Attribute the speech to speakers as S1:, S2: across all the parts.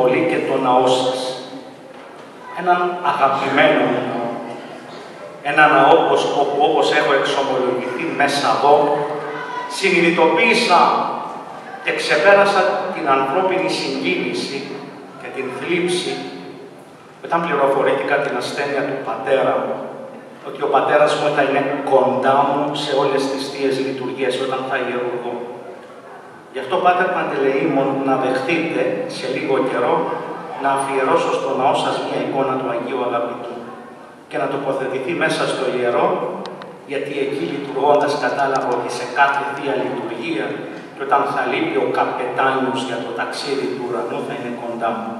S1: πολύ και το ναό σας. Έναν αγαπημένο μου ναό. Ένα ναό όπως, όπου όπως έχω εξομολογηθεί μέσα εδώ, συνειδητοποίησα και ξεπέρασα την ανθρώπινη συγκίνηση και την θλίψη όταν πληροφορήθηκα την ασθένεια του πατέρα μου, ότι ο πατέρας μου θα είναι κοντά μου σε όλες τις θείες λειτουργίες όταν θα ιερουργώ. Γι' αυτό, Πάτερ Παντελεήμων, να δεχτείτε σε λίγο καιρό να αφιερώσω στο ναό σας μια εικόνα του Αγίου Αγαπητού και να τοποθετηθεί μέσα στο ιερό, γιατί εκεί λειτουργώντας κατάλαβα ότι σε κάθε Θεία Λειτουργία και όταν θα λείπει ο καπετάνιος για το ταξίδι του ουρανού θα είναι κοντά μου.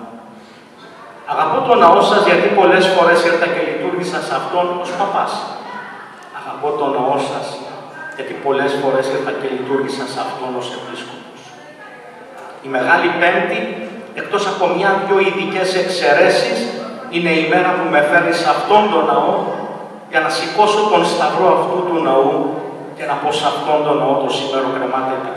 S1: Αγαπώ τον ναό σας γιατί πολλές φορές ήρθα και λειτουργήσα σε αυτόν ως παπάς. Αγαπώ τον ναό σας γιατί πολλές φορές ήρθα και λειτουργήσα σε αυτόν ως επίσκοπος. Η Μεγάλη Πέμπτη, εκτός από μια-δυο ειδικές εξαιρέσεις, είναι η μέρα που με φέρνει σε αυτόν τον ναό για να σηκώσω τον σταυρό αυτού του ναού και να πω σε αυτόν τον ναό το σήμερα κρεμάται επί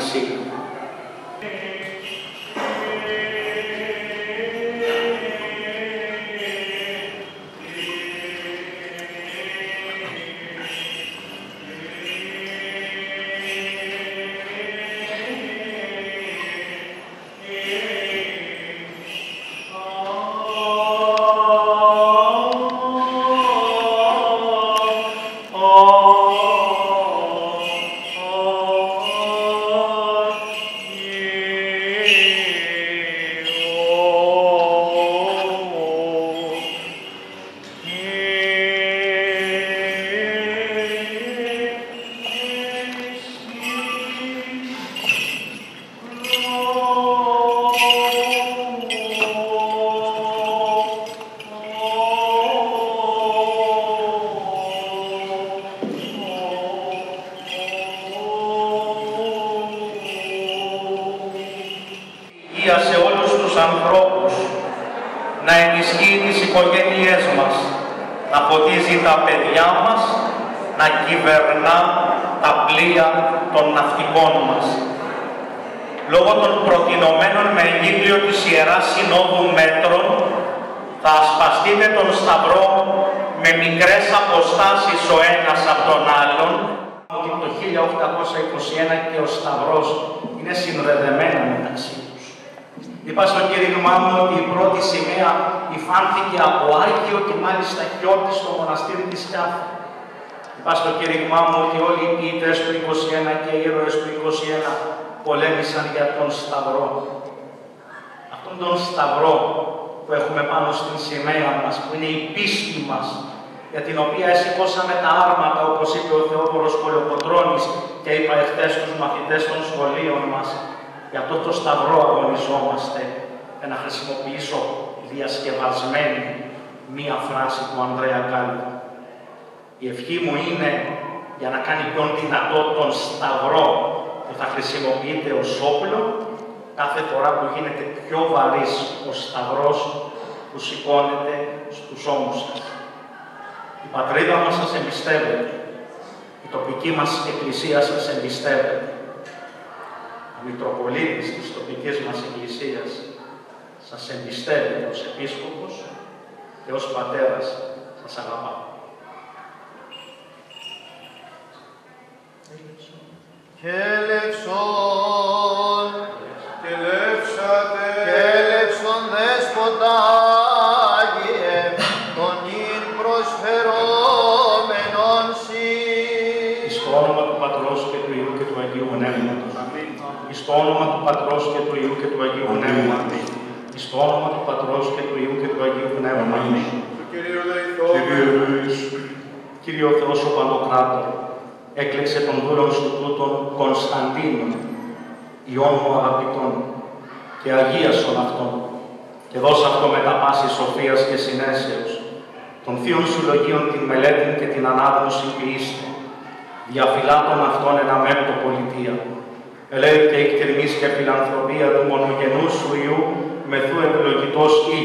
S1: υγεία σε όλους τους ανθρώπους, να ενισχύει τις οικογένειές μας, να φωτίζει τα παιδιά μας, να κυβερνά τα πλοία των ναυτικών μας. Λόγω των προτινομένων με εγκύκλιο της Ιεράς Συνόδου μέτρων, θα ασπαστείτε τον Σταυρό με μικρές αποστάσεις ο ένας από τον άλλον, ότι το 1821 και ο Σταυρός είναι συνδεδεμένα μεταξύ Είπα στο κήρυγμά μου ότι η πρώτη σημαία υφάνθηκε από Άργιο και μάλιστα Κιώτη στο μοναστήρι της Κάφη. Είπα στο κήρυγμά μου ότι όλοι οι ποιητές του 21 και οι ήρωες του 21 πολέμησαν για τον Σταυρό. Αυτόν τον Σταυρό που έχουμε πάνω στην σημαία μας, που είναι η πίστη μας, για την οποία σηκώσαμε τα άρματα, όπως είπε ο Θεόδωρος Κολοκοτρώνης και είπα εχθές στους μαθητές των σχολείων μας, για αυτό το σταυρό αγωνιζόμαστε για να χρησιμοποιήσω διασκευασμένη μία φράση του Ανδρέα Κάλλου. Η ευχή μου είναι για να κάνει πιο δυνατό τον σταυρό που θα χρησιμοποιείται ως όπλο κάθε φορά που γίνεται πιο βαρύς ο σταυρός που σηκώνεται στους ώμους σας. Η πατρίδα μας σας εμπιστεύεται. Η τοπική μας εκκλησία σας εμπιστεύεται. Μητροπολίτης της τοπικής μας Εκκλησίας σας εμπιστεύει ως Επίσκοπος και ως Πατέρας σας αγαπά.
S2: Κέλεψον, κέλεψατε, κέλεψον δέσποτα,
S1: στο όνομα του Πατρός και του Υιού και του Αγίου Πνεύματος. Εις το όνομα του Πατρός και του Υιού και του Αγίου Κύριε Του
S3: Κυρίου Λαϊθό.
S1: Κύριο Θεός ο Παλοκράτορ, έκλεξε τον δούλον σου τούτον Κωνσταντίνο, ιών μου αγαπητών, και αγίασον αυτόν, και δώσε αυτό με τα πάση σοφίας και συνέσεως, των θείων συλλογίων την μελέτη και την ανάγνωση ποιήστε, διαφυλάτων αυτών ένα μέρτο πολιτεία, ελέη και εκτιρμής και φιλανθρωπία του μονογενού σου Ιού μεθού επιλογητό Ή,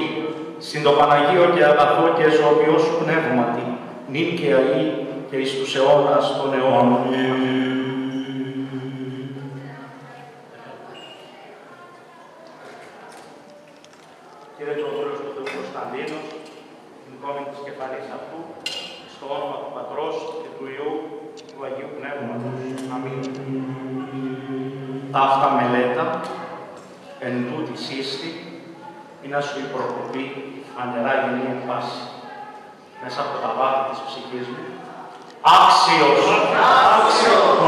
S1: συντοπαναγείο και αγαθό και ζωοποιό σου πνεύματι, νυν και αή και εις τους αιώνας των αιώνων. Κύριε Τζοδούλος του Θεού Κωνσταντίνος, την κόμη της κεφαλής αυτού, στο όνομα του Πατρός και του Υιού και του Αγίου Πνεύματος. Αμήν. Ταύτα μελέτα, εν τούτη σύστη, ή να σου η προκοπή φανερά γεννή εν πάση. Μέσα από τα βάθη της ψυχής μου, άξιος, άξιος,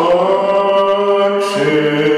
S3: άξιος,